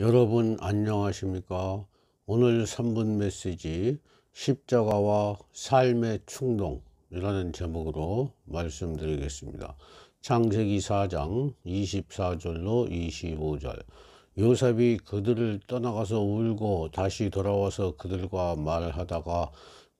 여러분 안녕하십니까? 오늘 3분 메시지 십자가와 삶의 충동이라는 제목으로 말씀드리겠습니다. 창세기 4장 24절로 25절. 요셉이 그들을 떠나가서 울고 다시 돌아와서 그들과 말하다가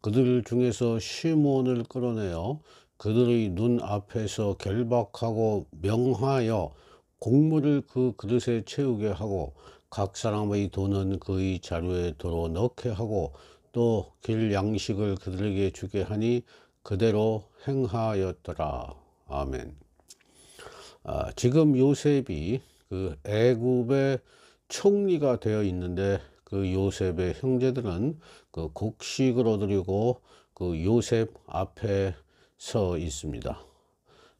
그들 중에서 시몬을 끌어내어 그들의 눈 앞에서 결박하고 명하여 곡물을 그 그릇에 채우게 하고 각 사람의 돈은 그의 자루에 들어 넣게 하고 또 길 양식을 그들에게 주게 하니 그대로 행하였더라. 아멘. 아, 지금 요셉이 그 애굽의 총리가 되어 있는데 그 요셉의 형제들은 그 곡식을 얻으려고 그 요셉 앞에 서 있습니다.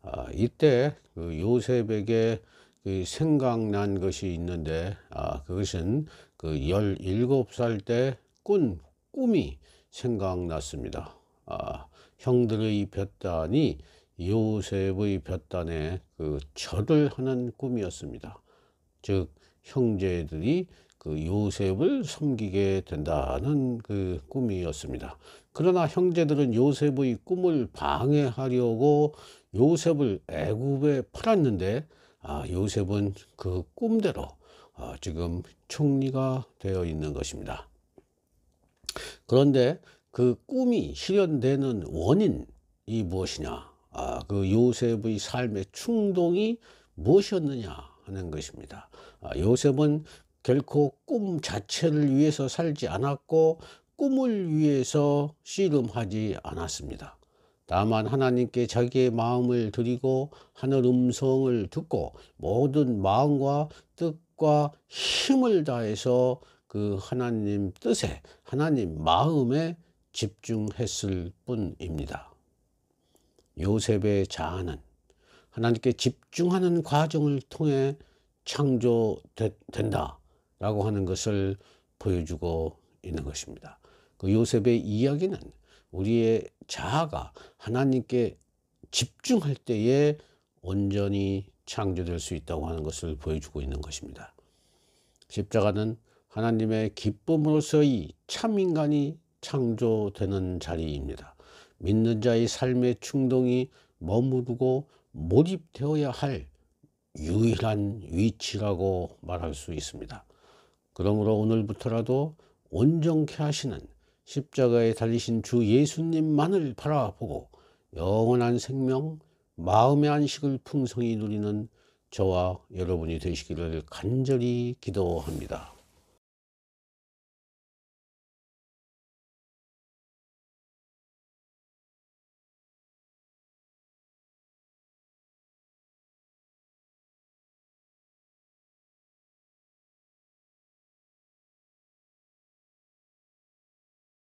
아, 이때 그 요셉에게 그 생각난 것이 있는데 아, 그것은 그 17살 때 꾼 꿈이 생각났습니다. 아, 형들의 볕단이 요셉의 볕단에 그 절을 하는 꿈이었습니다. 즉 형제들이 그 요셉을 섬기게 된다는 그 꿈이었습니다. 그러나 형제들은 요셉의 꿈을 방해하려고 요셉을 애굽에 팔았는데 아, 요셉은 그 꿈대로 아, 지금 총리가 되어 있는 것입니다. 그런데 그 꿈이 실현되는 원인이 무엇이냐? 아, 그 요셉의 삶의 충동이 무엇이었느냐 하는 것입니다. 아, 요셉은 결코 꿈 자체를 위해서 살지 않았고 꿈을 위해서 씨름하지 않았습니다. 다만 하나님께 자기의 마음을 드리고 하늘 음성을 듣고 모든 마음과 뜻과 힘을 다해서 그 하나님 뜻에 하나님 마음에 집중했을 뿐입니다. 요셉의 자아는 하나님께 집중하는 과정을 통해 창조된다라고 하는 것을 보여주고 있는 것입니다. 그 요셉의 이야기는 우리의 자아가 하나님께 집중할 때에 온전히 창조될 수 있다고 하는 것을 보여주고 있는 것입니다. 십자가는 하나님의 기쁨으로서의 참 인간이 창조되는 자리입니다. 믿는 자의 삶의 충동이 머무르고 몰입되어야 할 유일한 위치라고 말할 수 있습니다. 그러므로 오늘부터라도 온전케 하시는 십자가에 달리신 주 예수님만을 바라보고 영원한 생명, 마음의 안식을 풍성히 누리는 저와 여러분이 되시기를 간절히 기도합니다.